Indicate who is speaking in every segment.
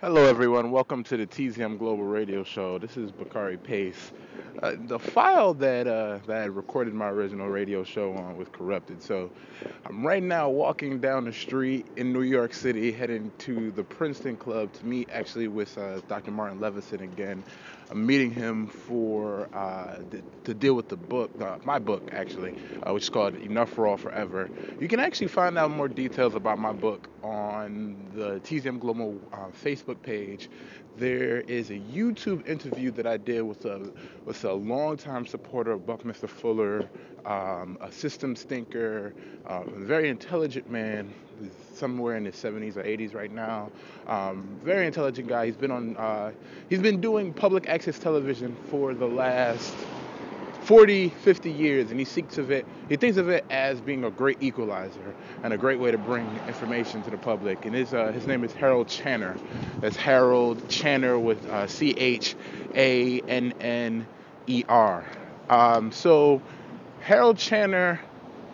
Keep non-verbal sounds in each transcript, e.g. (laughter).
Speaker 1: Hello, everyone. Welcome to the TZM Global Radio Show. This is Bakari Pace. Uh, the file that uh, that I recorded my original radio show on was corrupted, so I'm right now walking down the street in New York City, heading to the Princeton Club to meet actually with uh, Dr. Martin Levison again. I'm meeting him for uh, th- to deal with the book, uh, my book actually, uh, which is called Enough for All Forever. You can actually find out more details about my book on the TZM Global Facebook page there is a YouTube interview that I did with a with a longtime supporter of Buckminster Fuller, um, a systems thinker, uh, a very intelligent man, somewhere in his 70s or 80s right now. Um, very intelligent guy. He's been on. Uh, he's been doing public access television for the last 40, 50 years, and he seeks of it, he thinks of it as being a great equalizer and a great way to bring information to the public. And his, uh, his name is Harold Channer. That's Harold Channer with uh, C H A N N E R. Um, so, Harold Channer,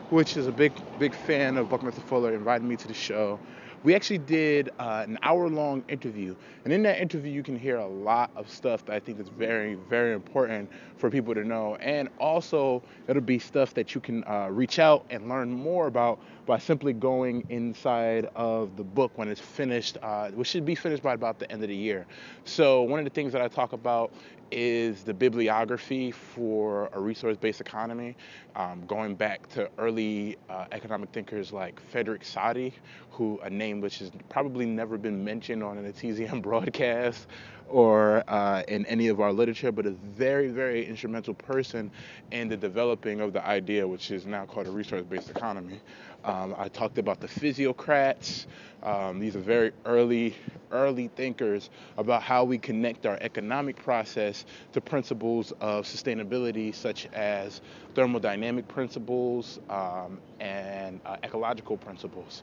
Speaker 1: which is a big, big fan of Buckminster Fuller, invited me to the show we actually did uh, an hour long interview. And in that interview, you can hear a lot of stuff that I think is very, very important for people to know. And also, it'll be stuff that you can uh, reach out and learn more about by simply going inside of the book when it's finished, uh, which should be finished by about the end of the year. So, one of the things that I talk about is the bibliography for a resource based economy, um, going back to early uh, economic thinkers like Frederick Soddy, who a name which has probably never been mentioned on an TZM (laughs) broadcast or uh, in any of our literature, but a very, very instrumental person in the developing of the idea, which is now called a resource based economy. Um, I talked about the physiocrats. Um, these are very early, early thinkers about how we connect our economic process to principles of sustainability, such as thermodynamic principles um, and uh, ecological principles.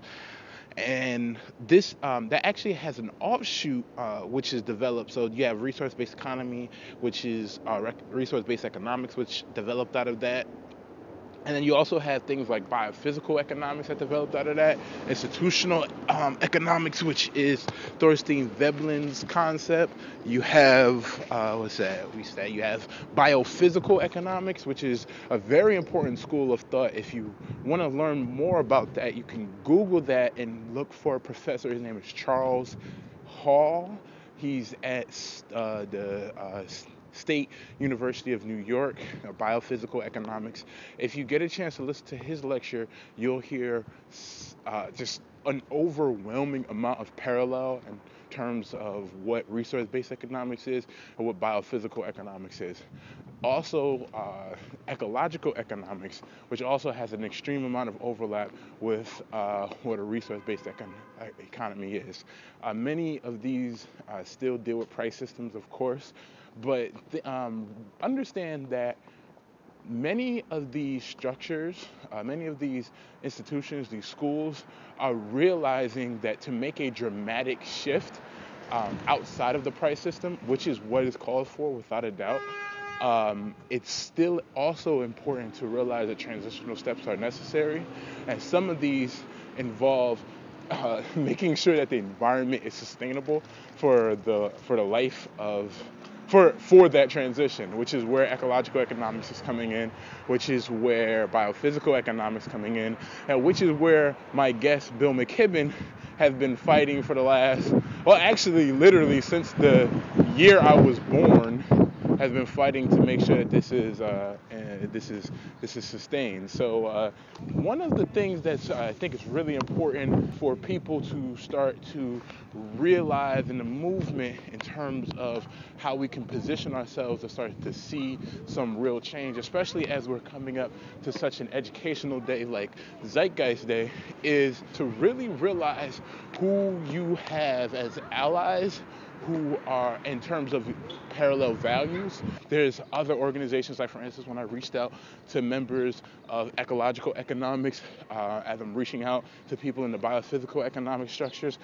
Speaker 1: And this um, that actually has an offshoot uh, which is developed. So you have resource-based economy which is uh, resource-based economics which developed out of that and then you also have things like biophysical economics that developed out of that, institutional um, economics, which is Thorstein Veblen's concept. You have uh, what's that? We say you have biophysical economics, which is a very important school of thought. If you want to learn more about that, you can Google that and look for a professor. His name is Charles Hall. He's at uh, the uh, State University of New York, uh, biophysical economics. If you get a chance to listen to his lecture, you'll hear uh, just an overwhelming amount of parallel in terms of what resource-based economics is and what biophysical economics is. Also, uh, ecological economics, which also has an extreme amount of overlap with uh, what a resource-based econ- economy is. Uh, many of these uh, still deal with price systems, of course, but um, understand that many of these structures, uh, many of these institutions, these schools are realizing that to make a dramatic shift um, outside of the price system, which is what is called for without a doubt, um, it's still also important to realize that transitional steps are necessary. And some of these involve uh, (laughs) making sure that the environment is sustainable for the for the life of for for that transition, which is where ecological economics is coming in, which is where biophysical economics coming in, and which is where my guest Bill McKibben has been fighting for the last well actually literally since the year I was born has been fighting to make sure that this is uh, this is this is sustained. So uh, one of the things that I think is really important for people to start to realize in the movement in terms of how we can position ourselves to start to see some real change, especially as we're coming up to such an educational day like Zeitgeist Day, is to really realize who you have as allies who are in terms of parallel values. There's other organizations, like for instance, when I reached out to members of ecological economics, uh, as I'm reaching out to people in the biophysical economic structures,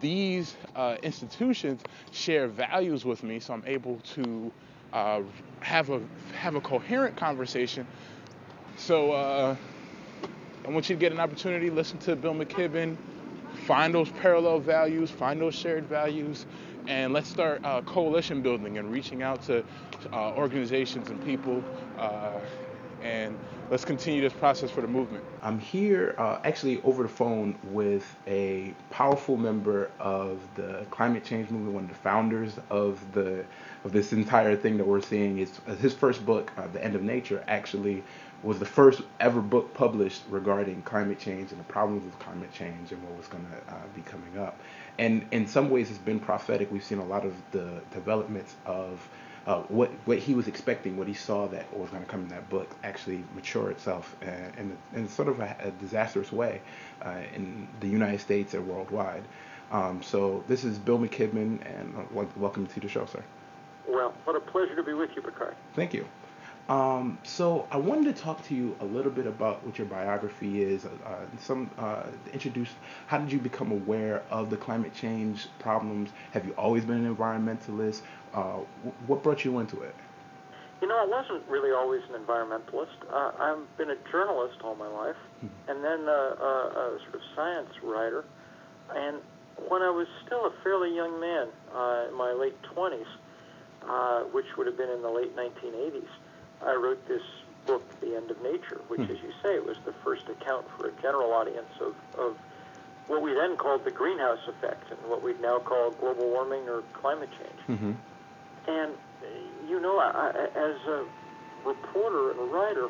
Speaker 1: these uh, institutions share values with me, so I'm able to uh, have a have a coherent conversation. So uh, I want you to get an opportunity, listen to Bill McKibben find those parallel values, find those shared values, and let's start uh, coalition building and reaching out to uh, organizations and people uh, and let's continue this process for the movement. I'm here uh, actually over the phone with a powerful member of the climate change movement, one of the founders of the of this entire thing that we're seeing. Is uh, his first book, uh, The End of Nature, actually was the first ever book published regarding climate change and the problems of climate change and what was going to uh, be coming up. And in some ways, it's been prophetic. We've seen a lot of the developments of uh, what what he was expecting, what he saw that was going to come in that book, actually mature itself uh, in, in sort of a, a disastrous way uh, in the United States and worldwide. Um, so this is Bill McKibben, and uh, welcome to the show, sir.
Speaker 2: Well, what a pleasure to be with you, Bakari.
Speaker 1: Thank you. Um, so I wanted to talk to you a little bit about what your biography is. Uh, some uh, introduce how did you become aware of the climate change problems? Have you always been an environmentalist? Uh, what brought you into it?
Speaker 2: You know, I wasn't really always an environmentalist. Uh, I've been a journalist all my life, mm-hmm. and then a, a, a, sort of science writer. And when I was still a fairly young man, uh, in my late 20s, uh, which would have been in the late 1980s, I wrote this book, The End of Nature, which, mm-hmm. as you say, was the first account for a general audience of, of what we then called the greenhouse effect and what we now call global warming or climate change. Mm-hmm. And, you know, I, as a reporter and a writer,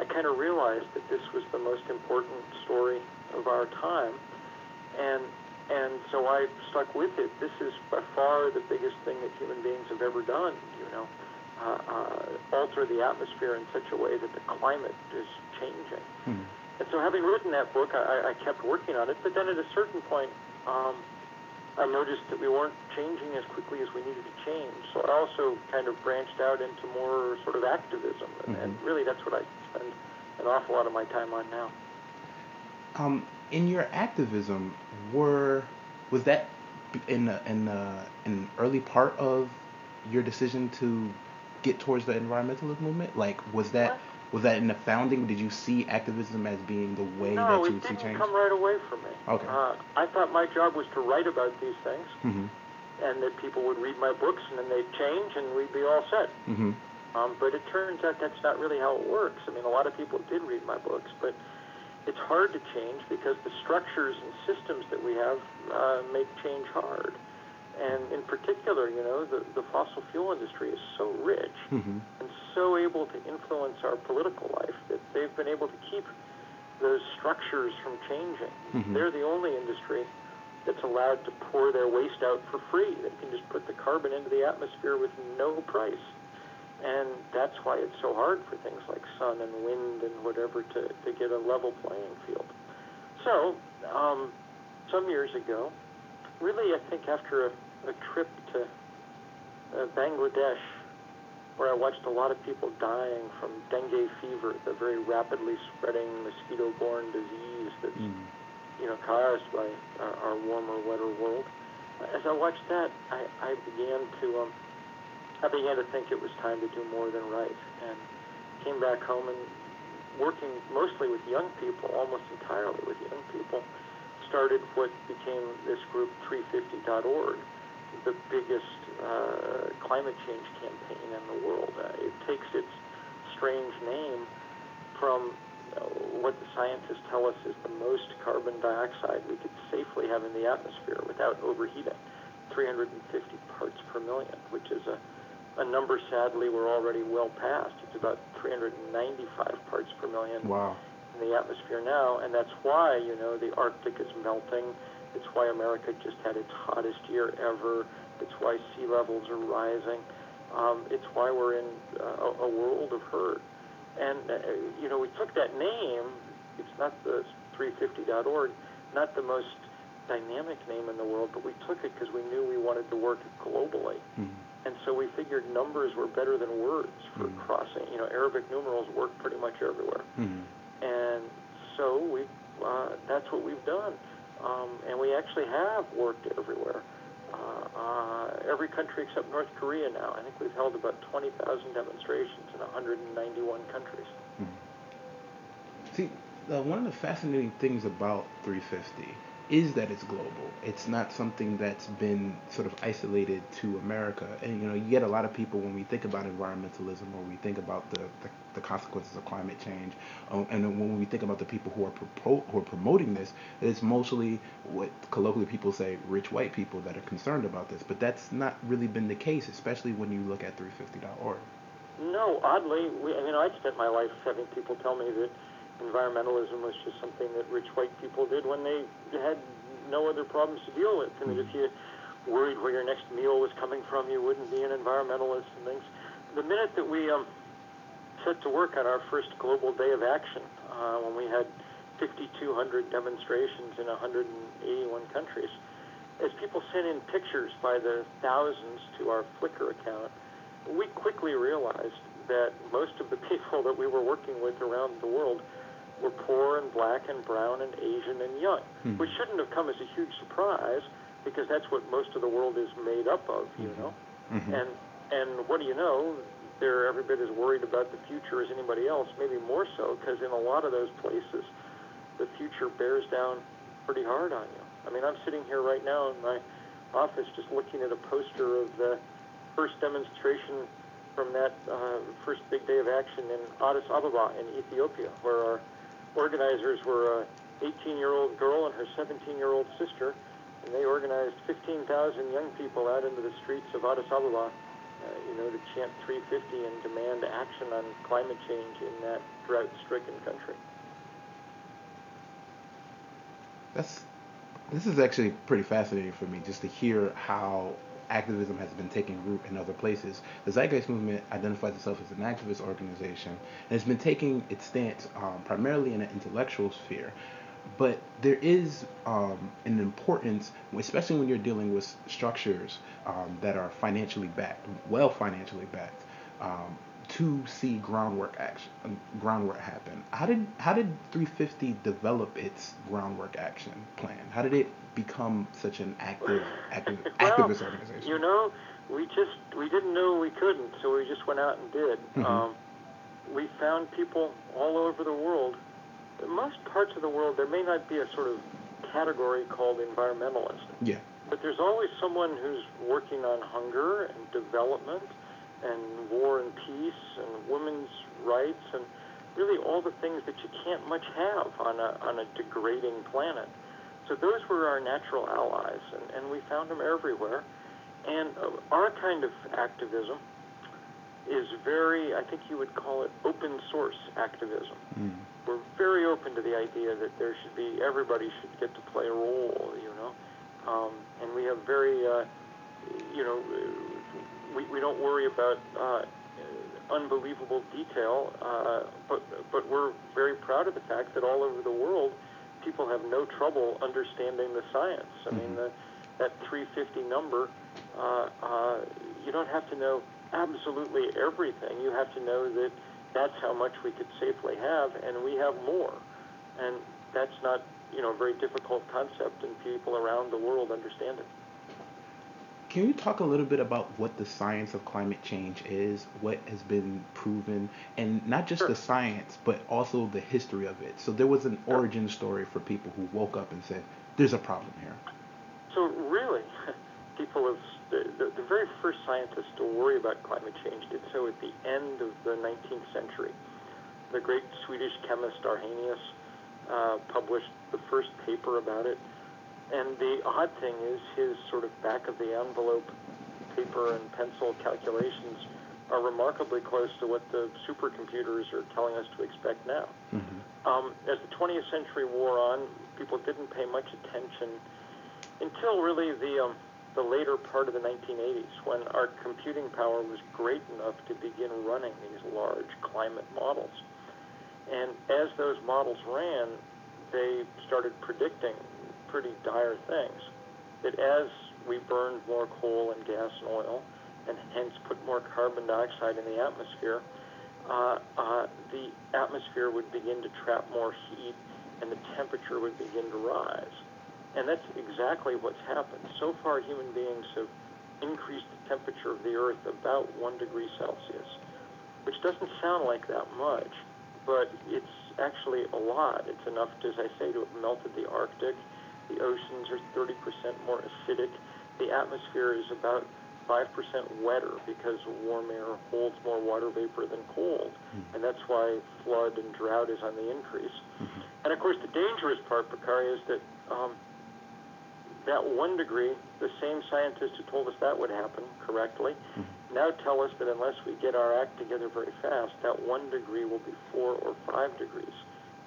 Speaker 2: I kind of realized that this was the most important story of our time. And, and so I stuck with it. This is by far the biggest thing that human beings have ever done, you know, uh, uh, alter the atmosphere in such a way that the climate is changing. Hmm. And so having written that book, I, I kept working on it. But then at a certain point, um, I noticed that we weren't changing as quickly as we needed to change. So I also kind of branched out into more sort of activism, and, mm-hmm. and really that's what I spend an awful lot of my time on now.
Speaker 1: Um, in your activism, were was that in the, in the, in an early part of your decision to get towards the environmentalist movement? Like, was that was that in the founding? Did you see activism as being the way
Speaker 2: no,
Speaker 1: that you would
Speaker 2: see
Speaker 1: change? No,
Speaker 2: it didn't come right away for me.
Speaker 1: Okay. Uh,
Speaker 2: I thought my job was to write about these things, mm-hmm. and that people would read my books, and then they'd change, and we'd be all set. Mm-hmm. Um, but it turns out that's not really how it works. I mean, a lot of people did read my books, but it's hard to change because the structures and systems that we have uh, make change hard. And in particular, you know, the, the fossil fuel industry is so rich mm-hmm. and so able to influence our political life that they've been able to keep those structures from changing. Mm-hmm. They're the only industry that's allowed to pour their waste out for free. They can just put the carbon into the atmosphere with no price. And that's why it's so hard for things like sun and wind and whatever to, to get a level playing field. So, um, some years ago, really, I think after a, a trip to uh, Bangladesh, where I watched a lot of people dying from dengue fever, the very rapidly spreading mosquito-borne disease that's mm. you know caused by our, our warmer, wetter world. As I watched that, I, I began to um, I began to think it was time to do more than write, and came back home and working mostly with young people, almost entirely with young people started what became this group 350.org, the biggest uh, climate change campaign in the world. Uh, it takes its strange name from uh, what the scientists tell us is the most carbon dioxide we could safely have in the atmosphere without overheating, 350 parts per million, which is a, a number sadly we're already well past. It's about 395 parts per million.
Speaker 1: Wow
Speaker 2: in the atmosphere now, and that's why you know the Arctic is melting. It's why America just had its hottest year ever. It's why sea levels are rising. Um, it's why we're in uh, a, a world of hurt. And uh, you know, we took that name. It's not the 350.org, not the most dynamic name in the world, but we took it because we knew we wanted to work globally. Mm-hmm. And so we figured numbers were better than words for mm-hmm. crossing. You know, Arabic numerals work pretty much everywhere. Mm-hmm. And so we, uh, that's what we've done. Um, and we actually have worked everywhere. Uh, uh, every country except North Korea now. I think we've held about 20,000 demonstrations in 191 countries. Mm-hmm.
Speaker 1: See, uh, one of the fascinating things about 350 is that it's global. It's not something that's been sort of isolated to America. And you know, you get a lot of people when we think about environmentalism or we think about the, the, the consequences of climate change, um, and when we think about the people who are pro- who are promoting this, it's mostly what colloquially people say rich white people that are concerned about this. But that's not really been the case, especially when you look at 350.org.
Speaker 2: No, oddly, we, I mean, I spent my life having people tell me that environmentalism was just something that rich white people did when they had no other problems to deal with. Mm-hmm. if you worried where your next meal was coming from, you wouldn't be an environmentalist and things. The minute that we um, set to work on our first global day of action, uh, when we had 5,200 demonstrations in 181 countries, as people sent in pictures by the thousands to our Flickr account, we quickly realized that most of the (laughs) people that we were working with around the world were poor and black and brown and Asian and young, mm-hmm. which shouldn't have come as a huge surprise because that's what most of the world is made up of, you mm-hmm. know. Mm-hmm. And and what do you know? They're every bit as worried about the future as anybody else, maybe more so because in a lot of those places, the future bears down pretty hard on you. I mean, I'm sitting here right now in my office just looking at a poster of the first demonstration from that uh, first big day of action in Addis Ababa in Ethiopia, where our organizers were a 18-year-old girl and her 17-year-old sister, and they organized 15,000 young people out into the streets of Addis Ababa, uh, you know, to chant 350 and demand action on climate change in that drought-stricken country.
Speaker 1: That's this is actually pretty fascinating for me just to hear how activism has been taking root in other places. The Zeitgeist Movement identifies itself as an activist organization and has been taking its stance um, primarily in an intellectual sphere. But there is um, an importance, especially when you're dealing with structures um, that are financially backed, well financially backed, um, to see groundwork action, groundwork happen. How did how did 350 develop its groundwork action plan? How did it become such an active, active (laughs) well, activist organization?
Speaker 2: You know, we just we didn't know we couldn't, so we just went out and did. Mm-hmm. Um, we found people all over the world. In most parts of the world, there may not be a sort of category called environmentalist.
Speaker 1: Yeah.
Speaker 2: But there's always someone who's working on hunger and development and war and peace and women's rights and really all the things that you can't much have on a on a degrading planet. So those were our natural allies, and, and we found them everywhere. And uh, our kind of activism is very, I think you would call it open source activism. Mm. We're very open to the idea that there should be, everybody should get to play a role, you know. Um, and we have very, uh, you know, we, we don't worry about uh, unbelievable detail, uh, but, but we're very proud of the fact that all over the world, people have no trouble understanding the science. I mm-hmm. mean, the, that 350 number, uh, uh, you don't have to know absolutely everything. You have to know that that's how much we could safely have, and we have more. And that's not, you know, a very difficult concept, and people around the world understand it.
Speaker 1: Can you talk a little bit about what the science of climate change is, what has been proven, and not just sure. the science, but also the history of it? So there was an origin story for people who woke up and said, "There's a problem here."
Speaker 2: So really, (laughs) people have the, the, the very first scientists to worry about climate change did so at the end of the 19th century. The great Swedish chemist Arrhenius uh, published the first paper about it and the odd thing is his sort of back of the envelope paper and pencil calculations are remarkably close to what the supercomputers are telling us to expect now. Mm-hmm. Um, as the 20th century wore on, people didn't pay much attention until really the um, the later part of the 1980s, when our computing power was great enough to begin running these large climate models. And as those models ran, they started predicting pretty dire things. That as we burned more coal and gas and oil, and hence put more carbon dioxide in the atmosphere, uh, uh, the atmosphere would begin to trap more heat and the temperature would begin to rise. And that's exactly what's happened. So far, human beings have increased the temperature of the Earth about one degree Celsius, which doesn't sound like that much, but it's actually a lot. It's enough, as I say, to have melted the Arctic The oceans are 30% more acidic. The atmosphere is about 5% wetter because warm air holds more water vapor than cold. Mm-hmm. And that's why flood and drought is on the increase. Mm-hmm. And of course, the dangerous part, Bakari, is that um, that one degree, the same scientists who told us that would happen correctly mm-hmm. now tell us that unless we get our act together very fast, that one degree will be four or five degrees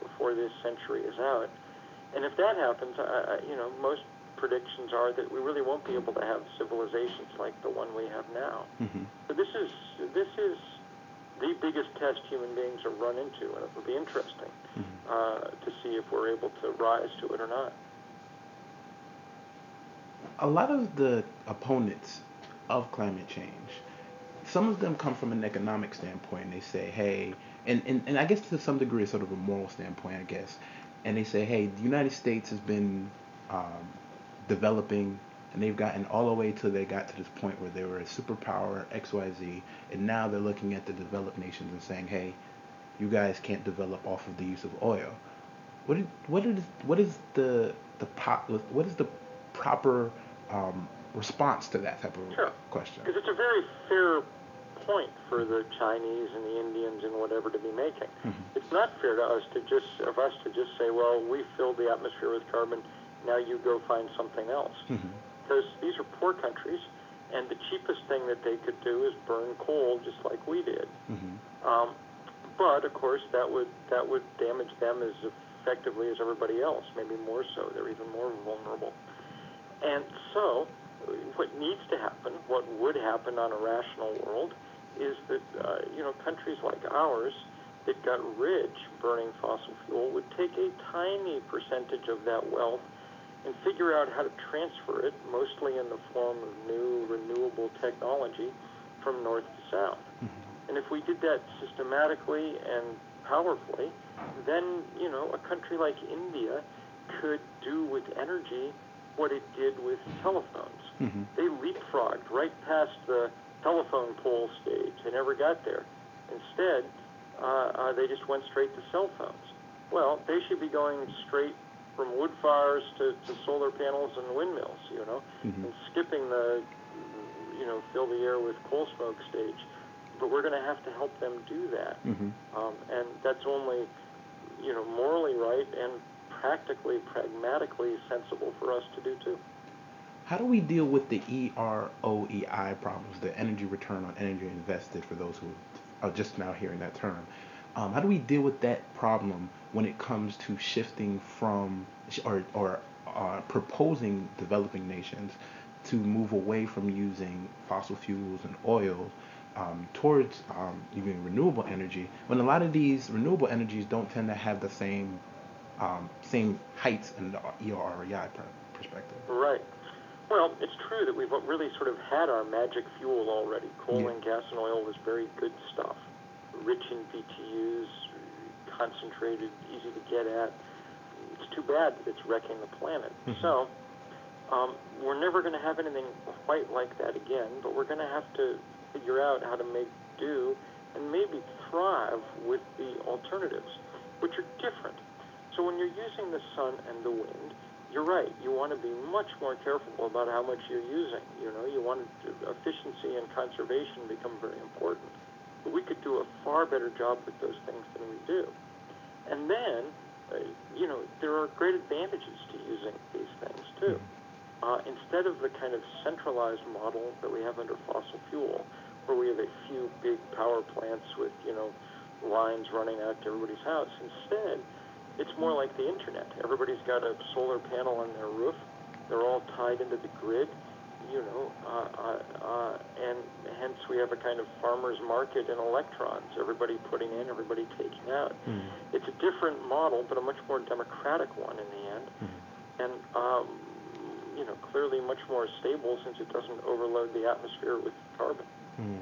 Speaker 2: before this century is out. And if that happens, I, you know, most predictions are that we really won't be able to have civilizations like the one we have now. Mm-hmm. So this is this is the biggest test human beings have run into, and it will be interesting mm-hmm. uh, to see if we're able to rise to it or not.
Speaker 1: A lot of the opponents of climate change, some of them come from an economic standpoint. And they say, hey, and, and, and I guess to some degree, sort of a moral standpoint, I guess. And they say, hey, the United States has been um, developing and they've gotten all the way till they got to this point where they were a superpower XYZ and now they're looking at the developed nations and saying, "Hey, you guys can't develop off of the use of oil." What is what is what is the the pop, what is the proper um, response to that type of
Speaker 2: sure.
Speaker 1: question?
Speaker 2: Because it's a very fair point for the Chinese and the Indians and whatever to be making. Mm-hmm. It's not fair to us to just of us to just say, well, we filled the atmosphere with carbon now you go find something else. Mm-hmm. Because these are poor countries, and the cheapest thing that they could do is burn coal, just like we did. Mm-hmm. Um, but of course, that would that would damage them as effectively as everybody else, maybe more so. They're even more vulnerable. And so, what needs to happen, what would happen on a rational world, is that uh, you know countries like ours that got rich burning fossil fuel would take a tiny percentage of that wealth and figure out how to transfer it, mostly in the form of new renewable technology, from north to south. Mm-hmm. And if we did that systematically and powerfully, then you know a country like India could do with energy what it did with telephones. Mm-hmm. They leapfrogged right past the telephone pole stage. They never got there. Instead, uh, uh, they just went straight to cell phones. Well, they should be going straight from wood fires to, to solar panels and windmills, you know, mm-hmm. and skipping the, you know, fill the air with coal smoke stage. But we're going to have to help them do that. Mm-hmm. Um, and that's only, you know, morally right and practically, pragmatically sensible for us to do too.
Speaker 1: How do we deal with the EROEI problems, the energy return on energy invested, for those who are just now hearing that term? Um, how do we deal with that problem when it comes to shifting from or, or uh, proposing developing nations to move away from using fossil fuels and oil um, towards um, using renewable energy when a lot of these renewable energies don't tend to have the same um, same heights in the EROEI perspective.
Speaker 2: Right. Well, it's true that we've really sort of had our magic fuel already. Coal yeah. and gas and oil was very good stuff rich in BTUs, concentrated, easy to get at. It's too bad that it's wrecking the planet. Mm-hmm. So um, we're never going to have anything quite like that again, but we're going to have to figure out how to make do and maybe thrive with the alternatives, which are different. So when you're using the sun and the wind, you're right. You want to be much more careful about how much you're using. You know, you want to, efficiency and conservation become very important. But we could do a far better job with those things than we do. And then, uh, you know, there are great advantages to using these things too. Uh, instead of the kind of centralized model that we have under fossil fuel, where we have a few big power plants with, you know, lines running out to everybody's house, instead, it's more like the internet. Everybody's got a solar panel on their roof. They're all tied into the grid you know, uh, uh, uh, and hence we have a kind of farmer's market in electrons, everybody putting in, everybody taking out. Mm. It's a different model, but a much more democratic one in the end, mm. and, um, you know, clearly much more stable since it doesn't overload the atmosphere with carbon. Mm.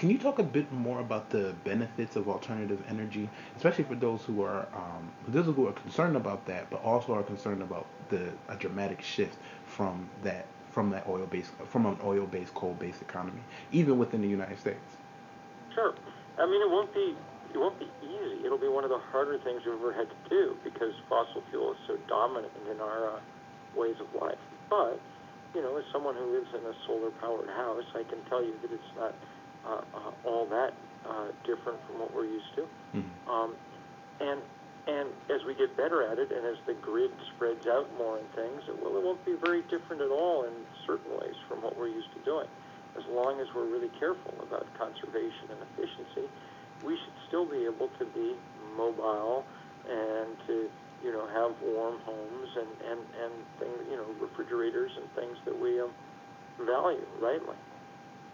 Speaker 1: Can you talk a bit more about the benefits of alternative energy, especially for those who are um, those who are concerned about that, but also are concerned about the a dramatic shift from that from that oil based from an oil based coal based economy, even within the United States.
Speaker 2: Sure, I mean it won't be it won't be easy. It'll be one of the harder things we've ever had to do because fossil fuel is so dominant in our uh, ways of life. But, you know, as someone who lives in a solar-powered house, I can tell you that it's not all that uh, different from what we're used to. Mm-hmm. Um, and and as we get better at it, and as the grid spreads out more and things, it, well, it won't be very different at all in certain ways from what we're used to doing. As long as we're really careful about conservation and efficiency, we should still be able to be mobile and to you know have warm homes and and and things you know refrigerators and things that we um, value rightly.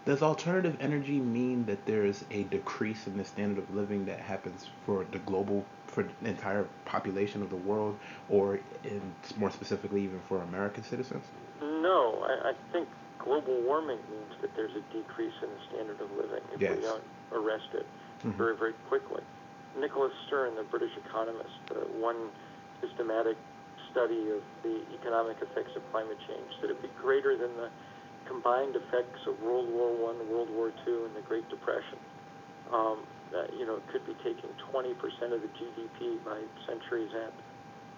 Speaker 1: Does alternative energy mean that there is a decrease in the standard of living that happens for the global, for the entire population of the world, or in, more specifically, even for American citizens?
Speaker 2: No, I, I think global warming means that there's a decrease in the standard of living if yes. we don't arrest it mm-hmm. very, very quickly. Nicholas Stern, the British economist, uh, one systematic study of the economic effects of climate change, that it'd be greater than the combined effects of World War One, World War Two, and the Great Depression. Um, uh, you know, it could be taking 20% of the GDP by century's end.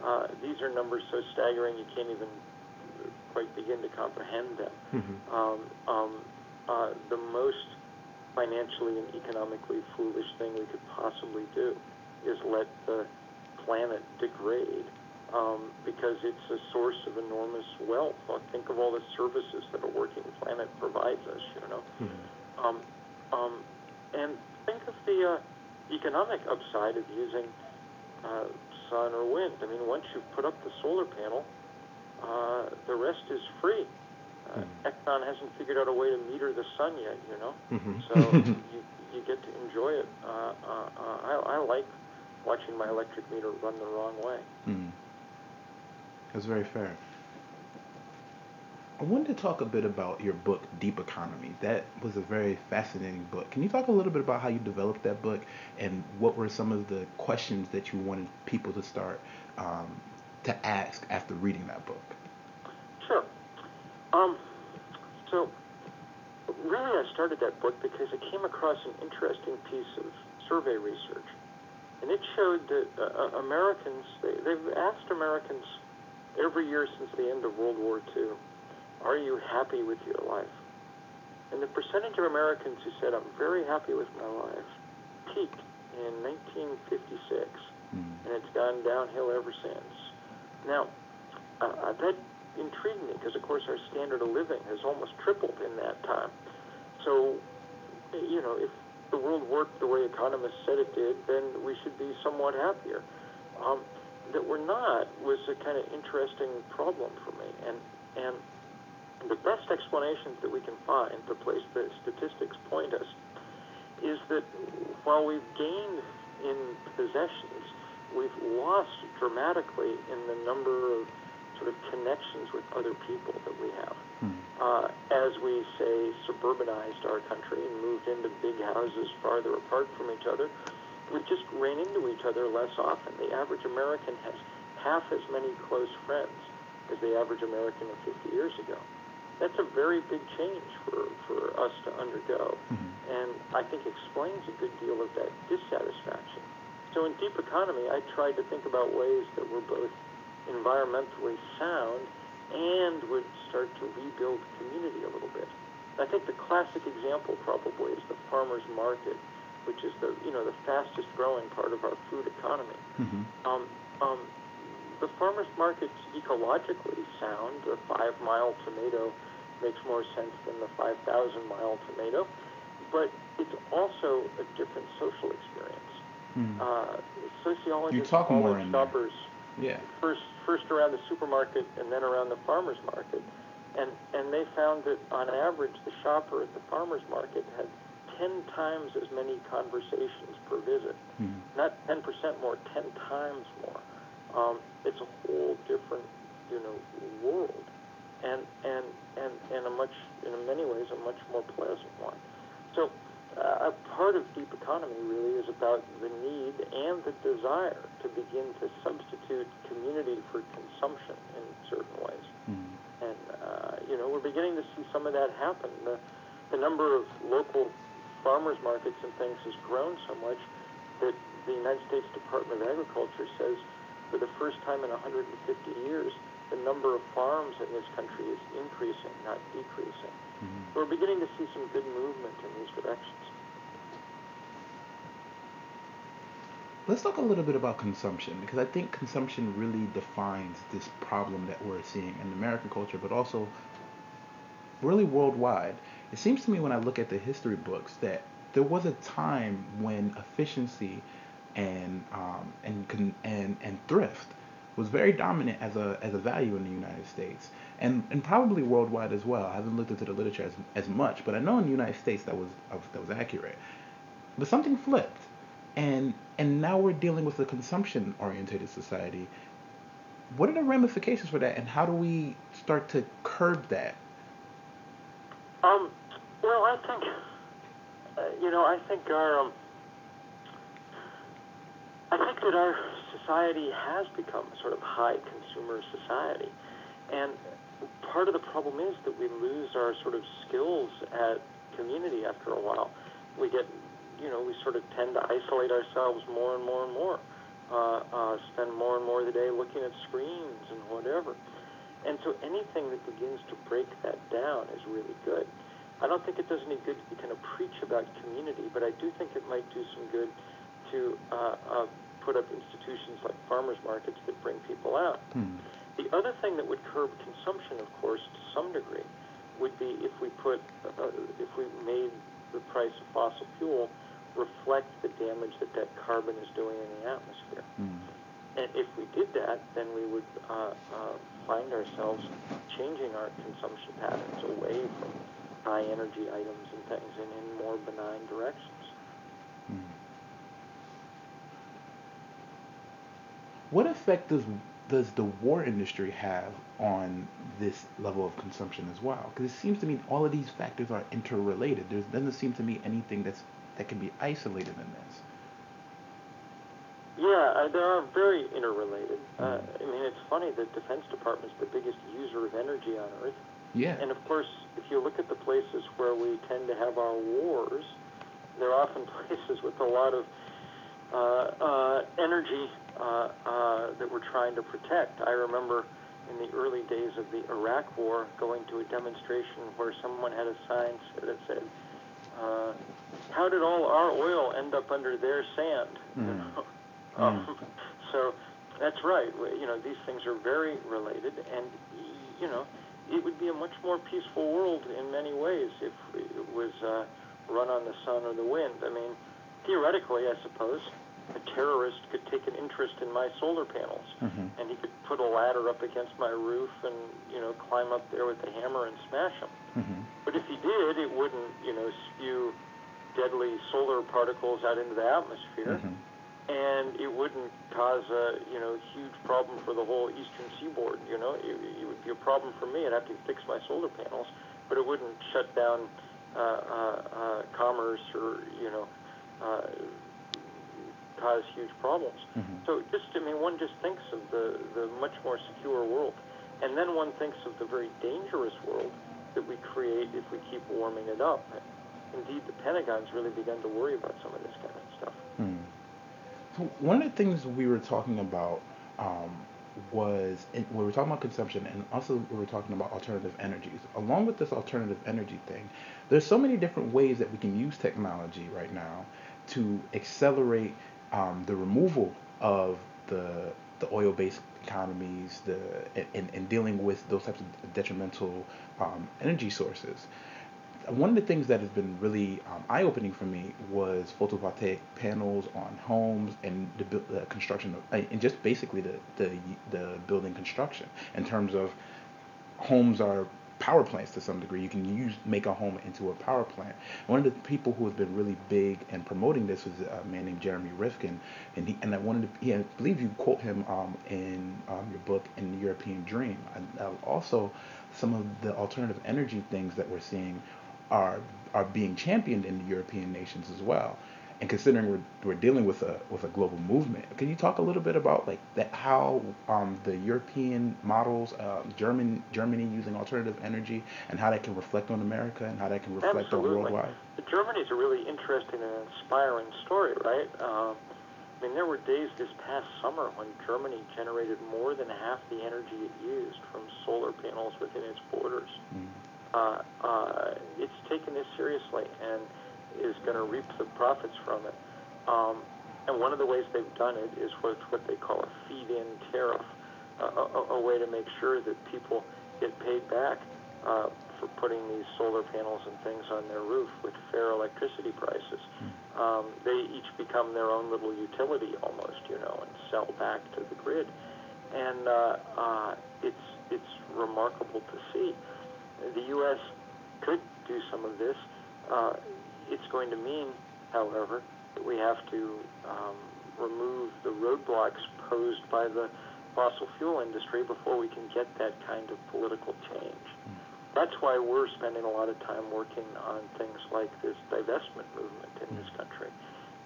Speaker 2: Uh, these are numbers so staggering you can't even quite begin to comprehend them. Mm-hmm. Um, um, uh, the most financially and economically foolish thing we could possibly do is let the planet degrade um, because it's a source of enormous wealth. think of all the services that a working planet provides us, you know. Mm-hmm. Um, um, and think of the uh, economic upside of using uh, sun or wind. I mean, once you put up the solar panel, uh, the rest is free. Uh, mm-hmm. Exxon hasn't figured out a way to meter the sun yet, you know. Mm-hmm. So you, (laughs) you get to enjoy it. Uh, uh, uh, I, I like watching my electric meter run the wrong way. Mm.
Speaker 1: That's very fair. I wanted to talk a bit about your book, Deep Economy. That was a very fascinating book. Can you talk a little bit about how you developed that book and what were some of the questions that you wanted people to start um, to ask after reading that book?
Speaker 2: Sure. Um, so, really, I started that book because I came across an interesting piece of survey research. And it showed that uh, uh Americans, they, they've asked Americans every year since the end of World War II, are you happy with your life? And the percentage of Americans who said, I'm very happy with my life, peaked in 1956, mm. and it's gone downhill ever since. Now, uh, that intrigued me because, of course, our standard of living has almost tripled in that time. So, you know, if the world worked the way economists said it did, then we should be somewhat happier. Um, that we're not was a kind of interesting problem for me. And and the best explanations that we can find, the place the statistics point us, is that while we've gained in possessions, we've lost dramatically in the number of sort of connections with other people that we have. Hmm. Uh, as we say, suburbanized our country and moved into big houses farther apart from each other, we just ran into each other less often. The average American has half as many close friends as the average American of 50 years ago. That's a very big change for, for us to undergo, mm-hmm. and I think explains a good deal of that dissatisfaction. So in Deep Economy, I tried to think about ways that were both environmentally sound and would start to rebuild community a little bit. I think the classic example probably is the farmer's market which is the you know the fastest growing part of our food economy. Mm-hmm. Um, um, the farmers market's ecologically sound. The five mile tomato makes more sense than the 5,000 mile tomato, but it's also a different social experience. Mm-hmm. Uh, sociologists
Speaker 1: you talk more in
Speaker 2: shoppers
Speaker 1: there. Yeah.
Speaker 2: first first around the supermarket and then around the farmers market, and and they found that on average the shopper at the farmers market had 10 times as many conversations per visit. Mm-hmm. Not 10% more, 10 times more. Um, it's a whole different, you know, world, and and and and a much, in many ways, a much more pleasant one. So, uh, a part of deep economy really is about the need and the desire to begin to substitute community for consumption in certain ways. Mm-hmm. And uh, you know, we're beginning to see some of that happen. The the number of local farmers markets and things has grown so much that the United States Department of Agriculture says for the first time in 150 years, the number of farms in this country is increasing, not decreasing. Mm-hmm. We're beginning to see some good movement in these directions.
Speaker 1: Let's talk a little bit about consumption because I think consumption really defines this problem that we're seeing in American culture, but also really worldwide. It seems to me when I look at the history books that there was a time when efficiency and um, and and and thrift was very dominant as a as a value in the United States and and probably worldwide as well. I haven't looked into the literature as, as much, but I know in the United States that was that was accurate. But something flipped, and and now we're dealing with a consumption oriented society. What are the ramifications for that, and how do we start to curb that?
Speaker 2: Um, well, I think uh, you know, I think our um, I think that our society has become a sort of high consumer society. And part of the problem is that we lose our sort of skills at community after a while. We get, you know, we sort of tend to isolate ourselves more and more and more. Uh, uh, spend more and more of the day looking at screens and whatever. And so anything that begins to break that down is really good. I don't think it does any good to kind of preach about community, but I do think it might do some good to uh, uh, put up institutions like farmers markets that bring people out. Hmm. The other thing that would curb consumption, of course, to some degree, would be if we put, uh, if we made the price of fossil fuel reflect the damage that that carbon is doing in the atmosphere. Hmm. And if we did that, then we would uh, uh, find ourselves changing our consumption patterns away from high energy items and things and in more benign directions. Hmm.
Speaker 1: What effect does does the war industry have on this level of consumption as well? Because it seems to me all of these factors are interrelated. There doesn't seem to me anything that's that can be isolated in this.
Speaker 2: Yeah, uh, they are very interrelated. Uh, I mean, it's funny that Defense Department's the biggest user of energy on Earth.
Speaker 1: Yeah.
Speaker 2: And of course, if you look at the places where we tend to have our wars, they're often (laughs) places with a lot of uh, uh, energy uh, uh, that we're trying to protect. I remember in the early days of the Iraq War going to a demonstration where someone had a sign that said, uh, "How did all our oil end up under their sand?" (laughs) Mm. Um, mm. (laughs) So that's right. You know, these things are very related, and you know, it would be a much more peaceful world in many ways if it was uh, run on the sun or the wind. I mean, theoretically, I suppose a terrorist could take an interest in my solar panels, mm-hmm. and he could put a ladder up against my roof and you know climb up there with a hammer and smash them. Mm-hmm. But if he did, it wouldn't you know spew deadly solar particles out into the atmosphere, mm-hmm. And it wouldn't cause a you know huge problem for the whole eastern seaboard. You know, it, it would be a problem for me. I'd have to fix my solar panels, but it wouldn't shut down uh, uh, uh, commerce or you know. Uh, cause huge problems. Mm-hmm. So just, I mean, one just thinks of the, the much more secure world. And then one thinks of the very dangerous world that we create if we keep warming it up. Indeed, the Pentagon's really begun to worry about some of this kind of stuff. Hmm.
Speaker 1: One of the things we were talking about um, was we were talking about consumption and also we were talking about alternative energies. Along with this alternative energy thing, there's so many different ways that we can use technology right now to accelerate um, the removal of the the oil-based economies, the and, and dealing with those types of detrimental um, energy sources. One of the things that has been really um, eye-opening for me was photovoltaic panels on homes and the, the construction of, and just basically the, the the building construction in terms of homes are power plants to some degree. You can use make a home into a power plant. One of the people who has been really big and promoting this is a man named Jeremy Rifkin, and he and I wanted to, he, I believe you quote him um, in um, your book in the European Dream. And, uh, also, some of the alternative energy things that we're seeing are are being championed in the European nations as well and considering we're, we're dealing with a with a global movement, can you talk a little bit about like that how um, the European models, um, German Germany using alternative energy, and how that can reflect on America and how that can reflect
Speaker 2: Absolutely.
Speaker 1: on worldwide?
Speaker 2: Germany is a really interesting and inspiring story, right? Um, I mean, there were days this past summer when Germany generated more than half the energy it used from solar panels within its borders. Mm. Uh, uh, it's taken this seriously and is going to reap the profits from it. Um, and one of the ways they've done it is with what they call a feed-in tariff, a, a, a way to make sure that people get paid back uh, for putting these solar panels and things on their roof with fair electricity prices. Mm. Um, they each become their own little utility almost, you know, and sell back to the grid. And uh, uh, it's it's remarkable to see. The U.S. could do some of this. Uh, it's going to mean, however, that we have to um, remove the roadblocks posed by the fossil fuel industry before we can get that kind of political change. Mm. That's why we're spending a lot of time working on things like this divestment movement in this hmm. country.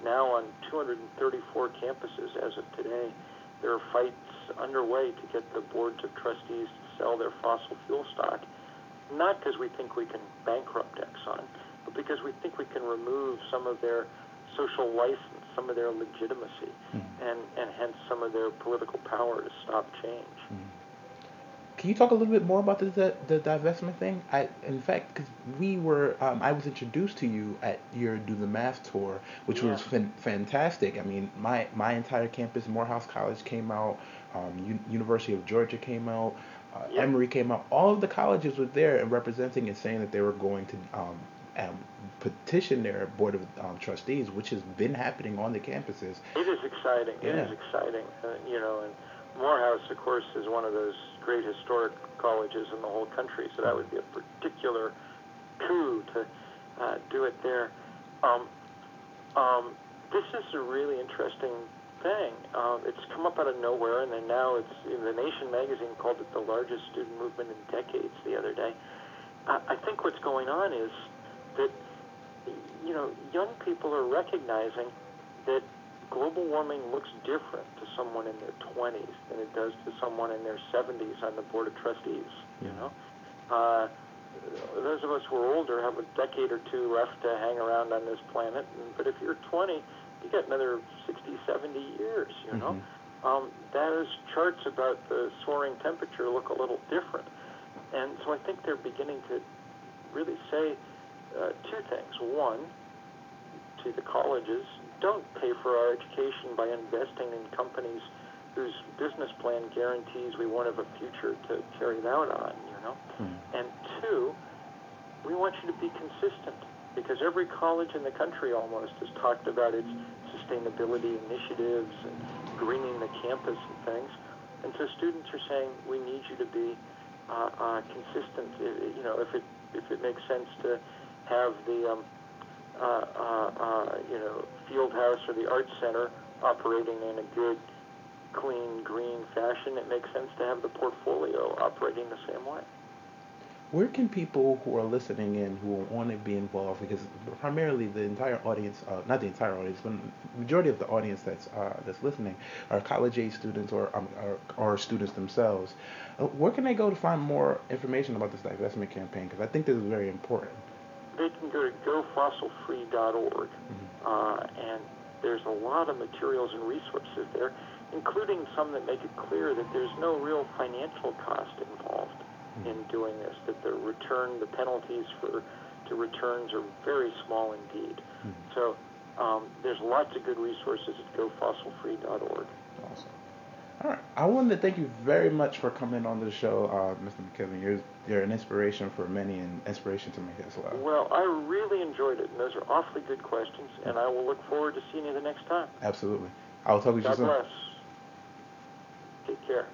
Speaker 2: Now, on 234 campuses as of today, there are fights underway to get the boards of trustees to sell their fossil fuel stock, not because we think we can bankrupt Exxon, but because we think we can remove some of their social license, some of their legitimacy, mm. and, and hence some of their political power to stop change. Mm.
Speaker 1: Can you talk a little bit more about the the, the divestment thing? I, in fact, because we were, um, I was introduced to you at your Do the Math tour, which yeah. was fan- fantastic. I mean, my my entire campus, Morehouse College came out, um, U- University of Georgia came out, uh. Emory came out. All of the colleges were there and representing and saying that they were going to um, um, petition their board of um, trustees, which has been happening on the campuses.
Speaker 2: It is exciting. Yeah. It is exciting. Uh, you know, and Morehouse, of course, is one of those great historic colleges in the whole country, so that would be a particular coup to uh, do it there. Um, um, this is a really interesting thing. Um, it's come up out of nowhere, and then now it's in the Nation magazine called it the largest student movement in decades the other day. Uh, I think what's going on is that you know young people are recognizing that global warming looks different to someone in their 20s than it does to someone in their 70s on the board of trustees. You know, uh, those of us who are older have a decade or two left to hang around on this planet, but if you're 20, you got another 60, 70 years. You know, mm-hmm. um, those charts about the soaring temperature look a little different, and so I think they're beginning to really say uh, two things. One, to the colleges don't pay for our education by investing in companies whose business plan guarantees we won't have a future to carry it out on, you know? Mm. And two, we want you to be consistent because every college in the country almost has talked about its sustainability initiatives and greening the campus and things. And so students are saying we need you to be uh, uh, consistent. It, you know, if it if it makes sense to have the um, uh, uh, uh, you know, field house or the arts center operating in a good, clean, green fashion, it makes sense to have the portfolio operating the same way.
Speaker 1: Where can people who are listening in who want to be involved, because primarily the entire audience, uh, not the entire audience, but majority of the audience that's uh, that's listening are college age students or um, are, are students themselves. Uh, where can they go to find more information about this divestment campaign? Because I think this is very important
Speaker 2: they can go to gofossilfree.org, mm-hmm. uh, and there's a lot of materials and resources there, including some that make it clear that there's no real financial cost involved. In doing this, that the return, the penalties for to returns are very small indeed. Mm-hmm. So um, there's lots of good resources at gofossilfree.org.
Speaker 1: Awesome. All right. I wanted to thank you very much for coming on the show, uh, Mr. McKibben. You're, you're an inspiration for many and inspiration to me as well.
Speaker 2: Well, I really enjoyed it, and those are awfully good questions, and I will look forward to seeing you the next time.
Speaker 1: Absolutely. I will talk to you
Speaker 2: God
Speaker 1: soon.
Speaker 2: God bless. Take care.